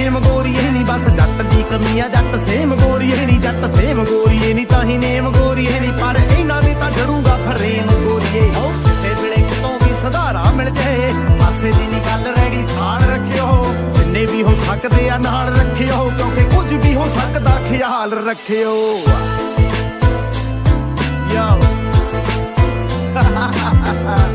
ਨੇਮ ਗੋਰੀਏ ਨਹੀਂ ਬਸ ਜੱਟ ਦੀ ਕਮੀ ਆ, ਜੱਟ ਸੇਮ ਗੋਰੀਏ ਨਹੀਂ ਜੱਟ ਸੇਮ ਗੋਰੀਏ ਨਹੀਂ ਤਾਂ ਹੀ ਨੇਮ ਗੋਰੀਏ ਨਹੀਂ ਪਰ ਇਹਨਾਂ ਦੀ ਤਾਂ ਜੜੂਗਾ ਫਰੇਮ ਗੋਰੀਏ ਹੋ, ਕਿਸੇ ਵੇਲੇ ਕਿਤੋਂ ਵੀ ਸੁਧਾਰਾ ਮਿਲ ਜਾਏ, ਪਾਸੇ ਦੀ ਨਹੀਂ ਗੱਲ ਰੈਡੀ, ਥਾਲ ਰੱਖਿਓ। ਜਿੰਨੇ ਵੀ ਹੋ ਸਕਦੇ ਆ, ਨਾਲ ਰੱਖਿਓ, ਕਿਉਂਕਿ ਕੁਝ ਵੀ ਹੋ ਸਕਦਾ, ਖਿਆਲ ਰੱਖਿਓ। ਯੋ